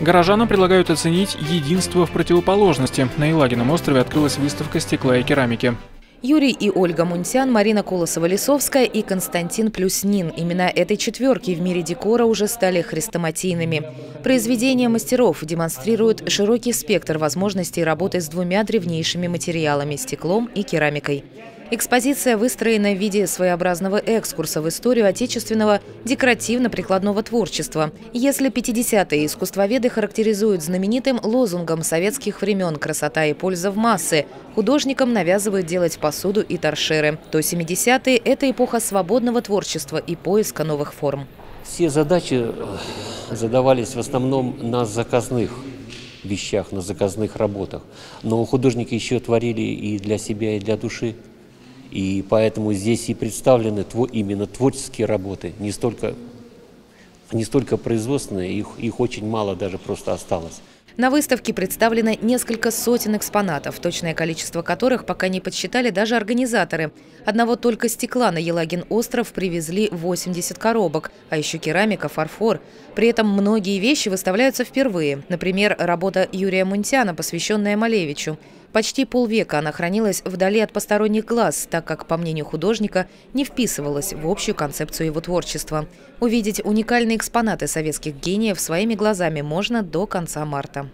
Горожанам предлагают оценить единство в противоположности. На Елагином острове открылась выставка стекла и керамики. Юрий и Ольга Мунтян, Марина Колосова-Лисовская и Константин Плюснин. Имена этой четверки в мире декора уже стали хрестоматийными. Произведения мастеров демонстрируют широкий спектр возможностей работы с двумя древнейшими материалами – стеклом и керамикой. Экспозиция выстроена в виде своеобразного экскурса в историю отечественного декоративно-прикладного творчества. Если 50-е искусствоведы характеризуют знаменитым лозунгом советских времен «красота и польза в массы», художникам навязывают делать посуду и торшеры, то 70-е – это эпоха свободного творчества и поиска новых форм. Все задачи э, задавались в основном на заказных вещах, на заказных работах. Но художники еще творили и для себя, и для души. И поэтому здесь и представлены именно творческие работы, не столько, не столько производственные, их, их очень мало даже просто осталось. На выставке представлено несколько сотен экспонатов, точное количество которых пока не подсчитали даже организаторы. Одного только стекла на Елагин остров привезли 80 коробок, а еще керамика, фарфор. При этом многие вещи выставляются впервые. Например, работа Юрия Мунтяна, посвященная Малевичу. Почти полвека она хранилась вдали от посторонних глаз, так как, по мнению художника, не вписывалась в общую концепцию его творчества. Увидеть уникальные экспонаты советских гениев своими глазами можно до конца марта.